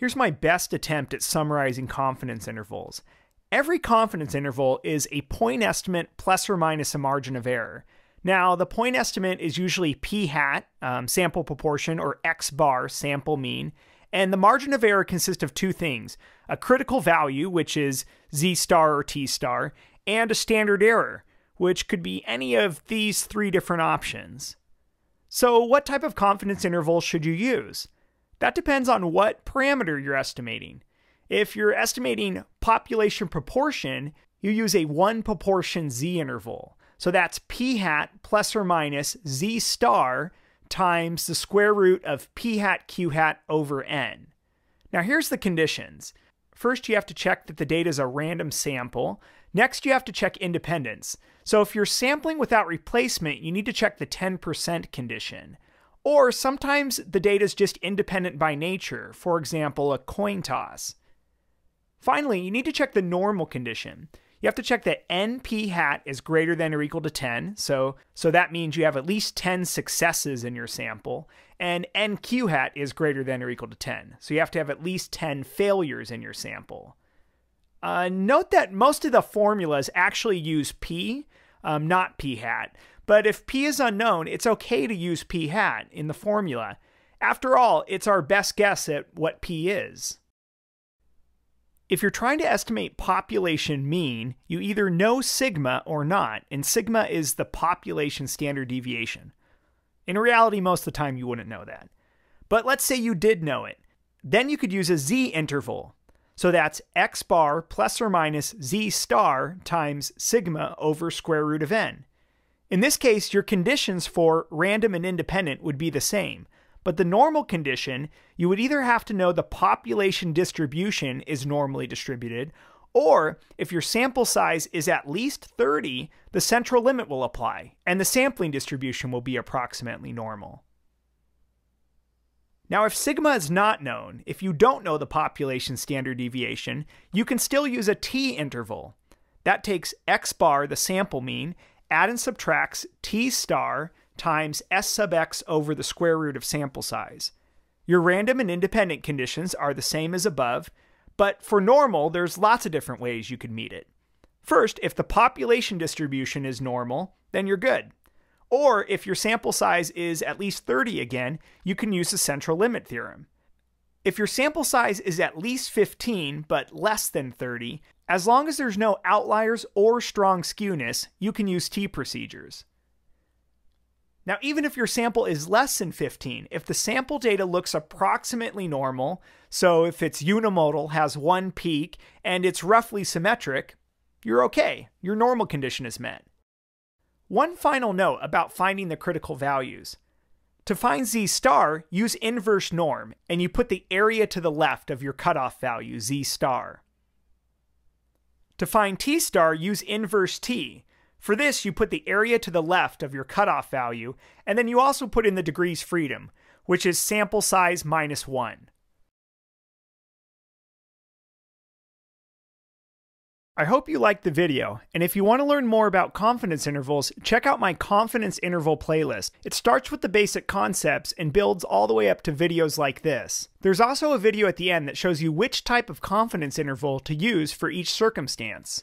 Here's my best attempt at summarizing confidence intervals. Every confidence interval is a point estimate plus or minus a margin of error. Now, the point estimate is usually p hat, um, sample proportion, or x bar, sample mean, and the margin of error consists of two things a critical value, which is z star or t star, and a standard error, which could be any of these three different options. So, what type of confidence interval should you use? That depends on what parameter you're estimating. If you're estimating population proportion, you use a 1 proportion z interval. So that's p hat plus or minus z star times the square root of p hat q hat over n. Now here's the conditions. First, you have to check that the data is a random sample. Next, you have to check independence. So if you're sampling without replacement, you need to check the 10% condition. Or sometimes the data is just independent by nature, for example, a coin toss. Finally, you need to check the normal condition. You have to check that NP hat is greater than or equal to 10, so, so that means you have at least 10 successes in your sample, and NQ hat is greater than or equal to 10, so you have to have at least 10 failures in your sample. Uh, note that most of the formulas actually use P, um, not P hat, but if P is unknown, it's okay to use P hat in the formula. After all, it's our best guess at what P is. If you're trying to estimate population mean, you either know sigma or not, and sigma is the population standard deviation. In reality, most of the time you wouldn't know that. But let's say you did know it. Then you could use a z interval. So that's x bar plus or minus z star times sigma over square root of n. In this case, your conditions for random and independent would be the same. But the normal condition, you would either have to know the population distribution is normally distributed, or if your sample size is at least 30, the central limit will apply, and the sampling distribution will be approximately normal. Now, if sigma is not known, if you don't know the population standard deviation, you can still use a t interval. That takes x bar, the sample mean, add and subtracts t star times s sub x over the square root of sample size. Your random and independent conditions are the same as above, but for normal, there's lots of different ways you could meet it. First, if the population distribution is normal, then you're good. Or if your sample size is at least 30 again, you can use the central limit theorem. If your sample size is at least 15 but less than 30, as long as there's no outliers or strong skewness, you can use T procedures. Now, even if your sample is less than 15, if the sample data looks approximately normal, so if it's unimodal, has one peak, and it's roughly symmetric, you're okay. Your normal condition is met. One final note about finding the critical values. To find z star, use inverse norm, and you put the area to the left of your cutoff value, z star. To find t star, use inverse t, for this, you put the area to the left of your cutoff value, and then you also put in the degrees freedom, which is sample size minus 1. I hope you liked the video, and if you want to learn more about confidence intervals, check out my confidence interval playlist. It starts with the basic concepts and builds all the way up to videos like this. There's also a video at the end that shows you which type of confidence interval to use for each circumstance.